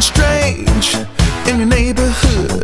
something strange in your neighborhood.